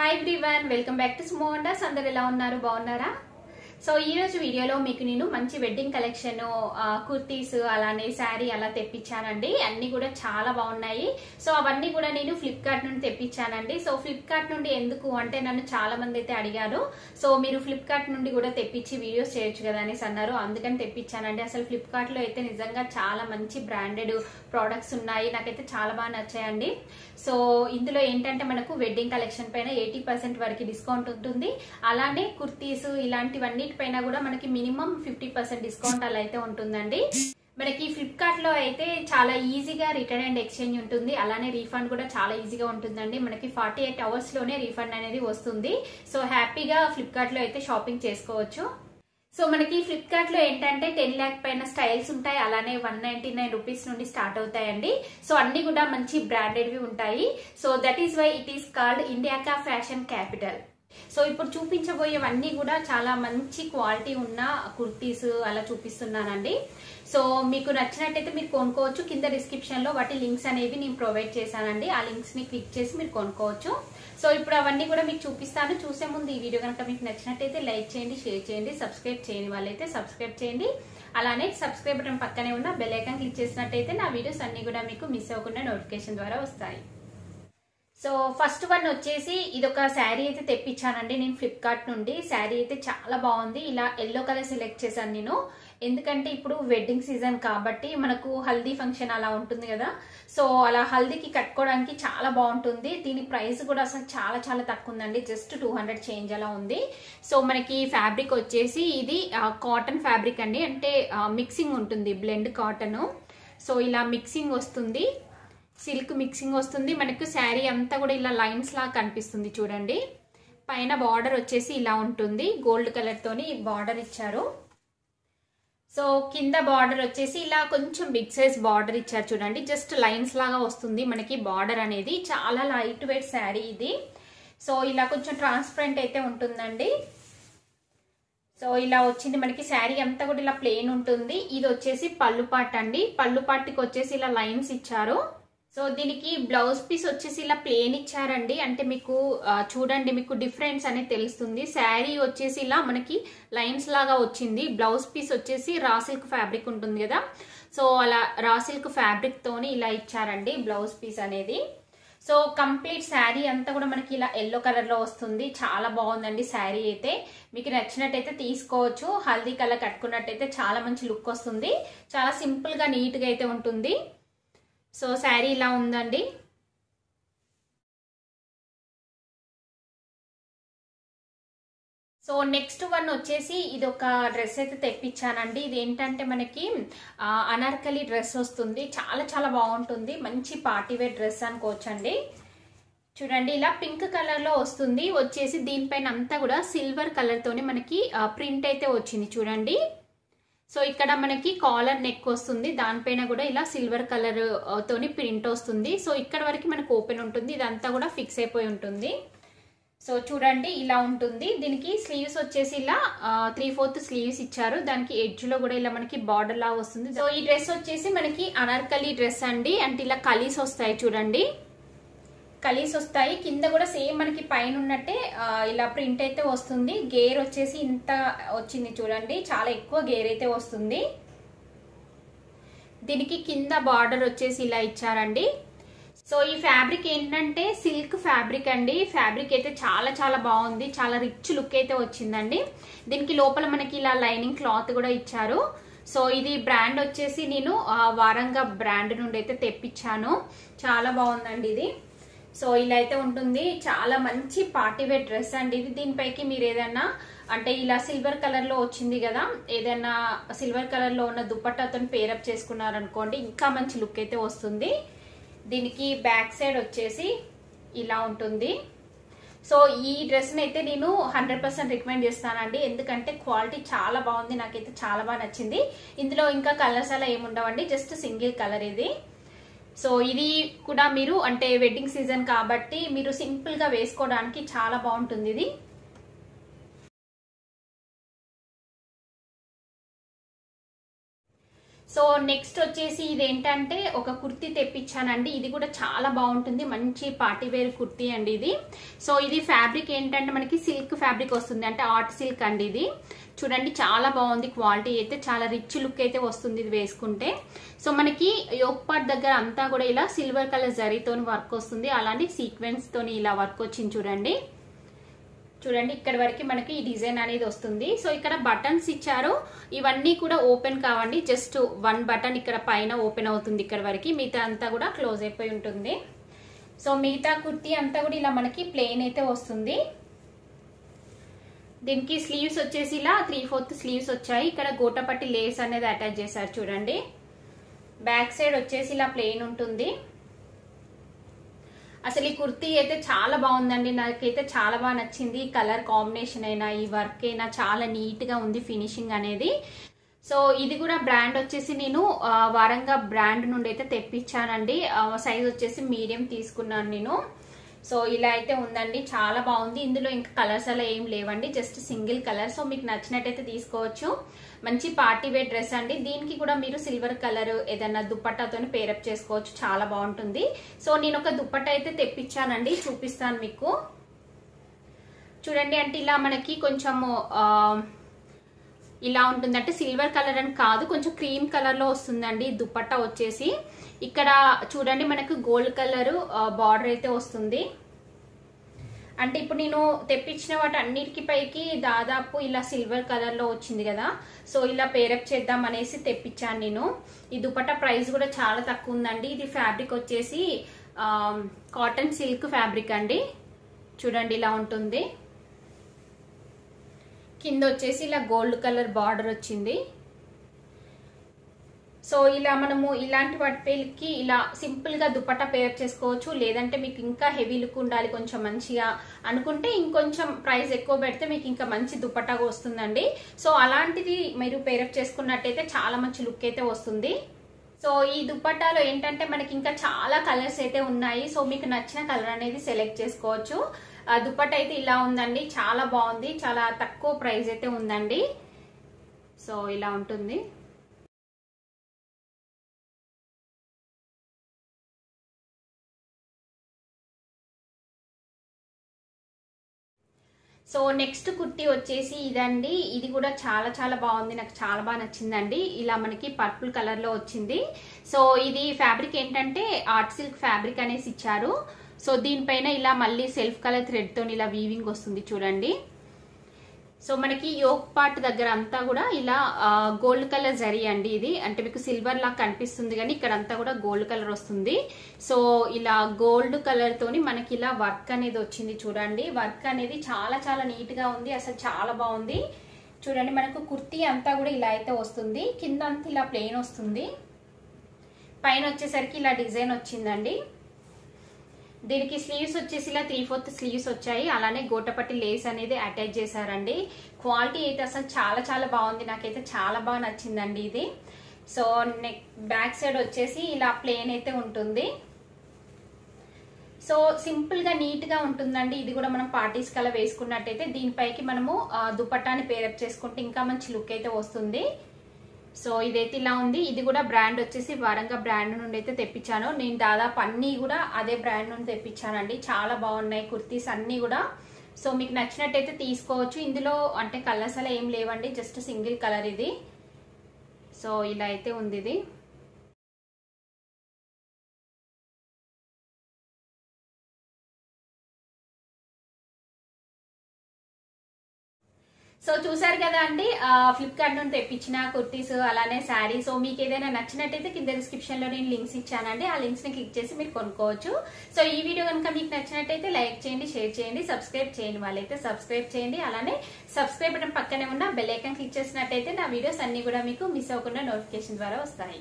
Hi everyone welcome back to స్మో అందరు ఎలా ఉన్నారు? బాగున్నారా? సో ఈ రోజు వీడియోలో మీకు నేను మంచి వెడ్డింగ్ కలెక్షన్ కుర్తీస్ అలానే శారీ అలా తెప్పించానండి. అన్ని కూడా చాలా బాగున్నాయి. సో అవన్నీ కూడా నేను ఫ్లిప్కార్ట్ నుండి తెప్పించానండి. సో ఫ్లిప్కార్ట్ నుండి ఎందుకు అంటే నన్ను చాలా మంది అయితే అడిగారు. సో మీరు ఫ్లిప్కార్ట్ నుండి కూడా తెప్పించి వీడియోస్ చేయొచ్చు కదా అనేసి అన్నారు. అందుకని తెప్పించానండి. అసలు ఫ్లిప్కార్ట్లో అయితే నిజంగా చాలా మంచి బ్రాండెడ్ ప్రోడక్ట్స్ ఉన్నాయి. నాకైతే చాలా బాగా నచ్చాయండి. సో ఇందులో ఏంటంటే మనకు వెడ్డింగ్ కలెక్షన్ పైన ఎయిటీ పర్సెంట్ వరకు డిస్కౌంట్ ఉంటుంది. అలానే కుర్తీస్ ఇలాంటివన్నీ పైన కూడా మనకి మినిమం ఫిఫ్టీ పర్సెంట్ డిస్కౌంట్ అలా అయితే ఉంటుందండి. మనకి ఫ్లిప్కార్ట్లో అయితే చాలా ఈజీగా రిటర్న్ అండ్ ఎక్స్చేంజ్ ఉంటుంది. అలానే రీఫండ్ కూడా చాలా ఈజీగా ఉంటుందండి. మనకి ఫార్టీ ఎయిట్ అవర్స్లోనే రీఫండ్ అనేది వస్తుంది. సో హ్యాపీగా ఫ్లిప్కార్ట్లో అయితే షాపింగ్ చేసుకోవచ్చు. సో మనకి ఫ్లిప్కార్ట్లో ఏంటంటే టెన్ ల్యాక్ పైన స్టైల్స్ ఉంటాయి. అలానే వన్ నైన్టీ నైన్ రూపీస్ నుండి స్టార్ట్ అవుతాయండి. సో అన్ని కూడా మంచి బ్రాండెడ్వి ఉంటాయి. So that is why it is called ఇండియాకా fashion capital so ఇప్పుడు చూపించబోయేవన్నీ కూడా చాలా మంచి క్వాలిటీ ఉన్న కుర్తీస్ అలా చూపిస్తున్నానండి. సో మీకు నచ్చినట్టయితే మీరు కొనుక్కోవచ్చు. కింద డిస్క్రిప్షన్లో వాటి లింక్స్ అనేవి నేను ప్రొవైడ్ చేశానండి. ఆ లింక్స్ని క్లిక్ చేసి మీరు కొనుక్కోవచ్చు. సో ఇప్పుడు అవన్నీ కూడా మీకు చూపిస్తాను. చూసే ముందు ఈ వీడియో కనుక మీకు నచ్చినట్టయితే లైక్ చేయండి షేర్ చేయండి సబ్స్క్రైబ్ చేయని వాళ్ళైతే సబ్స్క్రైబ్ చేయండి. అలానే సబ్స్క్రైబ్ బటన్ పక్కనే ఉన్న బెల్ ఐకాన్ క్లిక్ చేసినట్టయితే నా వీడియోస్ అన్ని కూడా మీకు మిస్ అవ్వకుండా నోటిఫికేషన్ ద్వారా వస్తాయి. సో ఫస్ట్ వన్ వచ్చేసి ఇది ఒక శారీ అయితే తెప్పించానండి నేను ఫ్లిప్కార్ట్ నుండి. శారీ అయితే చాలా బాగుంది. ఇలా ఎల్లో కలర్ సెలెక్ట్ చేశాను నేను. ఎందుకంటే ఇప్పుడు వెడ్డింగ్ సీజన్ కాబట్టి మనకు హల్దీ ఫంక్షన్ అలా ఉంటుంది కదా. సో అలా హల్దీకి కట్టుకోవడానికి చాలా బాగుంటుంది. దీని ప్రైస్ కూడా అసలు చాలా చాలా తక్కువ ఉందండి. జస్ట్ టూ హండ్రెడ్ చేంజ్ అలా ఉంది. సో మనకి ఫ్యాబ్రిక్ వచ్చేసి ఇది కాటన్ ఫ్యాబ్రిక్ అండి. అంటే మిక్సింగ్ ఉంటుంది బ్లెండ్ కాటన్ సో ఇలా మిక్సింగ్ వస్తుంది. సిల్క్ మిక్సింగ్ వస్తుంది. మనకు శారీ అంతా కూడా ఇలా లైన్స్ లాగా కనిపిస్తుంది చూడండి. పైన బార్డర్ వచ్చేసి ఇలా ఉంటుంది. గోల్డ్ కలర్తోని బార్డర్ ఇచ్చారు. సో కింద బార్డర్ వచ్చేసి ఇలా కొంచెం బిగ్ సైజ్ బార్డర్ ఇచ్చారు చూడండి. జస్ట్ లైన్స్ లాగా వస్తుంది మనకి బార్డర్ అనేది. చాలా లైట్ వెయిట్ శారీ ఇది. సో ఇలా కొంచెం ట్రాన్స్పరెంట్ అయితే ఉంటుందండి. సో ఇలా వచ్చింది మనకి శారీ అంతా కూడా ఇలా ప్లెయిన్ ఉంటుంది. ఇది వచ్చేసి పళ్ళు పాట్ అండి. పళ్ళు పాటికి వచ్చేసి ఇలా లైన్స్ ఇచ్చారు. సో దీనికి బ్లౌజ్ పీస్ వచ్చేసి ఇలా ప్లేన్ ఇచ్చారండి. అంటే మీకు చూడండి మీకు డిఫరెన్స్ అనేది తెలుస్తుంది. శారీ వచ్చేసి ఇలా మనకి లైన్స్ లాగా వచ్చింది. బ్లౌజ్ పీస్ వచ్చేసి రా సిల్క్ ఫ్యాబ్రిక్ ఉంటుంది కదా. సో అలా రా సిల్క్ ఫ్యాబ్రిక్ తోని ఇలా ఇచ్చారండి బ్లౌజ్ పీస్ అనేది. సో కంప్లీట్ శారీ అంతా కూడా మనకి ఇలా ఎల్లో కలర్లో వస్తుంది. చాలా బాగుందండి శారీ అయితే. మీకు నచ్చినట్టయితే తీసుకోవచ్చు. హల్దీ కలర్ కట్టుకున్నట్టయితే చాలా మంచి లుక్ వస్తుంది. చాలా సింపుల్గా నీట్గా అయితే ఉంటుంది. సో శారీ ఇలా ఉందండి. సో నెక్స్ట్ వన్ వచ్చేసి ఇది ఒక డ్రెస్ అయితే తెప్పించానండి. ఇది ఏంటంటే మనకి అనార్కలి డ్రెస్ వస్తుంది. చాలా చాలా బాగుంటుంది. మంచి పార్టీవేర్ డ్రెస్ అనుకోవచ్చండి. చూడండి ఇలా పింక్ కలర్లో వస్తుంది. వచ్చేసి దీనిపైన అంతా కూడా సిల్వర్ కలర్తోనే మనకి ప్రింట్ అయితే వచ్చింది చూడండి. సో ఇక్కడ మనకి కాలర్ నెక్ వస్తుంది. దానిపైన కూడా ఇలా సిల్వర్ కలర్ తోని ప్రింట్ వస్తుంది. సో ఇక్కడ వరకు మనకు ఓపెన్ ఉంటుంది. ఇదంతా కూడా ఫిక్స్ అయిపోయి ఉంటుంది. సో చూడండి ఇలా ఉంటుంది. దీనికి స్లీవ్స్ వచ్చేసి ఇలా త్రీ ఫోర్త్ స్లీవ్స్ ఇచ్చారు. దానికి ఎడ్జ్లో కూడా ఇలా మనకి బార్డర్ లాగా వస్తుంది. సో ఈ డ్రెస్ వచ్చేసి మనకి అనార్కలి డ్రెస్ అండి. అంటే ఇలా కలీస్ వస్తాయి చూడండి. కలీస్ వస్తాయి కింద కూడా సేమ్ మనకి పైన ఉన్నట్టే ఇలా ప్రింట్ అయితే వస్తుంది. గేర్ వచ్చేసి ఇంత వచ్చింది చూడండి. చాలా ఎక్కువ గేర్ అయితే వస్తుంది. దీనికి కింద బార్డర్ వచ్చేసి ఇలా ఇచ్చారండి. సో ఈ ఫ్యాబ్రిక్ ఏంటంటే సిల్క్ ఫ్యాబ్రిక్ అండి. ఫ్యాబ్రిక్ అయితే చాలా చాలా బాగుంది. చాలా రిచ్ లుక్ అయితే వచ్చిందండి. దీనికి లోపల మనకి ఇలా లైనింగ్ క్లాత్ కూడా ఇచ్చారు. సో ఇది బ్రాండ్ వచ్చేసి నేను వారంగా బ్రాండ్ నుండి అయితే తెప్పించాను. చాలా బాగుందండి ఇది. సో ఇలా అయితే ఉంటుంది. చాలా మంచి పార్టీవేర్ డ్రెస్ అండి ఇది. దీనిపైకి మీరు ఏదైనా అంటే ఇలా సిల్వర్ కలర్లో వచ్చింది కదా ఏదైనా సిల్వర్ కలర్లో ఉన్న దుప్పట్టాతో పేరప్ చేసుకున్నారనుకోండి ఇంకా మంచి లుక్ అయితే వస్తుంది. దీనికి బ్యాక్ సైడ్ వచ్చేసి ఇలా ఉంటుంది. సో ఈ డ్రెస్ని అయితే నేను హండ్రెడ్ పర్సెంట్ రికమెండ్ చేస్తానండి. ఎందుకంటే క్వాలిటీ చాలా బాగుంది నాకైతే చాలా బాగా నచ్చింది. ఇందులో ఇంకా కలర్స్ అలా ఏముండవండి జస్ట్ సింగిల్ కలర్ ఇది. సో ఇది కూడా మీరు అంటే వెడ్డింగ్ సీజన్ కాబట్టి మీరు సింపుల్గా వేసుకోవడానికి చాలా బాగుంటుంది ఇది. సో నెక్స్ట్ వచ్చేసి ఇది ఏంటంటే ఒక కుర్తీ తెప్పించానండి. ఇది కూడా చాలా బాగుంటుంది. మంచి పార్టీ వేర్ కుర్తీ అండి ఇది. సో ఇది ఫ్యాబ్రిక్ ఏంటంటే మనకి సిల్క్ ఫ్యాబ్రిక్ వస్తుంది. అంటే ఆర్ట్ సిల్క్ అండి ఇది. చూడండి చాలా బాగుంది క్వాలిటీ అయితే. చాలా రిచ్ లుక్ అయితే వస్తుంది ఇది వేసుకుంటే. సో మనకి యోక్ పార్ట్ దగ్గర అంతా కూడా ఇలా సిల్వర్ కలర్ జరీతోని వర్క్ వస్తుంది. అలాంటి సీక్వెన్స్ తోని ఇలా వర్క్ వచ్చింది చూడండి. చూడండి ఇక్కడ వరకు మనకి ఈ డిజైన్ అనేది వస్తుంది. సో ఇక్కడ బటన్స్ ఇచ్చారు. ఇవన్నీ కూడా ఓపెన్ కావండి. జస్ట్ వన్ బటన్ ఇక్కడ పైన ఓపెన్ అవుతుంది ఇక్కడ వరకు. మిగతా అంతా కూడా క్లోజ్ అయిపోయి ఉంటుంది. సో మిగతా కుర్తీ అంతా కూడా ఇలా మనకి ప్లెయిన్ అయితే వస్తుంది. దీనికి స్లీవ్స్ వచ్చేసి ఇలా త్రీ ఫోర్త్ స్లీవ్స్ వచ్చాయి. ఇక్కడ గోటపట్టి లేస్ అనేది అటాచ్ చేశారు చూడండి. బ్యాక్ సైడ్ వచ్చేసి ఇలా ప్లెయిన్ ఉంటుంది. అసలు ఈ కుర్తీ అయితే చాలా బాగుందండి. నాకైతే చాలా బాగా నచ్చింది. కలర్ కాంబినేషన్ అయినా ఈ వర్క్ అయినా చాలా నీట్గా ఉంది ఫినిషింగ్ అనేది. సో ఇది కూడా బ్రాండ్ వచ్చేసి నేను వారంగా బ్రాండ్ నుండి అయితే తెప్పించానండి. సైజ్ వచ్చేసి మీడియం తీసుకున్నాను నేను. సో ఇలా అయితే ఉందండి. చాలా బాగుంది. ఇందులో ఇంకా కలర్స్ అలా ఏం లేవండి. Just single colour. సో మీకు నచ్చినట్టయితే తీసుకోవచ్చు. మంచి పార్టీ వేర్ డ్రెస్ అండి. దీనికి కూడా మీరు సిల్వర్ కలర్ ఏదైనా దుప్పట్టాతో పేరప్ చేసుకోవచ్చు. చాలా బాగుంటుంది. సో నేను ఒక దుప్పట్ట అయితే తెప్పించానండి. చూపిస్తాను మీకు. చూడండి అంటే ఇలా మనకి కొంచెము ఇలా ఉంటుంది అంటే సిల్వర్ కలర్ అని కాదు. కొంచెం క్రీమ్ కలర్లో వస్తుందండి దుప్పట్ట వచ్చేసి. ఇక్కడ చూడండి మనకు గోల్డ్ కలర్ బార్డర్ అయితే వస్తుంది. అంటే ఇప్పుడు నేను తెప్పించిన వాటి అన్నిటికి పైకి దాదాపు ఇలా సిల్వర్ కలర్లో వచ్చింది కదా. సో ఇలా పేరప్ చేద్దాం అనేసి తెప్పించాను నేను. ఈ దుపట్టా ప్రైస్ కూడా చాలా తక్కువ ఉందండి. ఇది ఫ్యాబ్రిక్ వచ్చేసి కాటన్ సిల్క్ ఫ్యాబ్రిక్ అండి. చూడండి ఇలా ఉంటుంది. కింద వచ్చేసి ఇలా గోల్డ్ కలర్ బార్డర్ వచ్చింది. సో ఇలా మనము ఇలాంటి వాటికి ఇలా సింపుల్గా దుపట్టా పేర్ చేసుకోవచ్చు. లేదంటే మీకు ఇంకా హెవీ లుక్ ఉండాలి కొంచెం మంచిగా అనుకుంటే ఇంకొంచెం ప్రైస్ ఎక్కువ పెడితే మీకు ఇంకా మంచి దుపట్టాగా వస్తుందండి. సో అలాంటిది మీరు పేరప్ చేసుకున్నట్టయితే చాలా మంచి లుక్ అయితే వస్తుంది. సో ఈ దుపట్టాలో ఏంటంటే మనకి ఇంకా చాలా కలర్స్ అయితే ఉన్నాయి. సో మీకు నచ్చిన కలర్ అనేది సెలెక్ట్ చేసుకోవచ్చు. ఆ అయితే ఇలా ఉందండి. చాలా బాగుంది. చాలా తక్కువ ప్రైస్ అయితే ఉందండి. సో ఇలా ఉంటుంది. సో నెక్స్ట్ కుర్తీ వచ్చేసి ఇదండి. ఇది కూడా చాలా చాలా బాగుంది. నాకు చాలా బాగా నచ్చిందండి. ఇలా మనకి పర్పుల్ కలర్లో వచ్చింది. సో ఇది ఫ్యాబ్రిక్ ఏంటంటే ఆర్ట్ సిల్క్ ఫ్యాబ్రిక్ అనేసి ఇచ్చారు. సో దీనిపైన ఇలా మళ్ళీ సెల్ఫ్ కలర్ థ్రెడ్తో ఇలా వీవింగ్ వస్తుంది చూడండి. సో మనకి యోక్ పార్ట్ దగ్గర అంతా కూడా ఇలా గోల్డ్ కలర్ జరీ అండి ఇది. అంటే మీకు సిల్వర్ లా కనిపిస్తుంది కానీ ఇక్కడ అంతా కూడా గోల్డ్ కలర్ వస్తుంది. సో ఇలా గోల్డ్ కలర్ తోని మనకి ఇలా వర్క్ అనేది వచ్చింది చూడండి. వర్క్ అనేది చాలా చాలా నీట్గా ఉంది. అసలు చాలా బాగుంది. చూడండి మనకు కుర్తీ అంతా కూడా ఇలా అయితే వస్తుంది. కింద అంతా ఇలా ప్లెయిన్ వస్తుంది. పైన వచ్చేసరికి ఇలా డిజైన్ వచ్చిందండి. దీనికి స్లీవ్స్ వచ్చేసి ఇలా త్రీ ఫోర్త్ స్లీవ్స్ వచ్చాయి. అలానే గోటపట్టి లేస్ అనేది అటాచ్ చేశారండి. క్వాలిటీ అయితే అసలు చాలా చాలా బాగుంది. నాకైతే చాలా బాగా నచ్చిందండి ఇది. సో నెక్ బ్యాక్ సైడ్ వచ్చేసి ఇలా ప్లేన్ అయితే ఉంటుంది. సో సింపుల్గా నీట్గా ఉంటుందండి. ఇది కూడా మనం పార్టీస్ కలా వేసుకున్నట్టయితే దీనిపైకి మనము దుపట్టాని పేరప్ చేసుకుంటే ఇంకా మంచి లుక్ అయితే వస్తుంది. సో ఇదైతే ఇలా ఉంది. ఇది కూడా బ్రాండ్ వచ్చేసి వరంగా బ్రాండ్ నుండి అయితే తెప్పించాను. నేను దాదాపు అన్నీ కూడా అదే బ్రాండ్ నుండి తెప్పించానండి. చాలా బాగున్నాయి కుర్తీస్ అన్నీ కూడా. సో మీకు నచ్చినట్టయితే తీసుకోవచ్చు. ఇందులో అంటే కలర్స్ అలా ఏం లేవండి. జస్ట్ సింగిల్ కలర్ ఇది. సో ఇలా అయితే ఉంది ఇది. సో చూసారు కదా అండి ఫ్లిప్కార్ట్ నుండి తెప్పించిన కుర్తీస్ అలానే శారీ సో మీకు ఏదైనా నచ్చినట్టయితే కింద డిస్క్రిప్షన్లో నేను లింక్స్ ఇచ్చానండి. ఆ లింక్స్ని క్లిక్ చేసి మీరు కొనుక్కోవచ్చు. సో ఈ వీడియో కనుక మీకు నచ్చినట్టయితే లైక్ చేయండి షేర్ చేయండి సబ్స్క్రైబ్ చేయండి. వాళ్ళైతే సబ్స్క్రైబ్ చేయండి. అలానే సబ్స్క్రైబ్ బటన్ పక్కనే ఉన్న బెల్ ఐకాన్ క్లిక్ చేసినట్టయితే నా వీడియోస్ అన్ని కూడా మీకు మిస్ అవ్వకుండా నోటిఫికేషన్ ద్వారా వస్తాయి.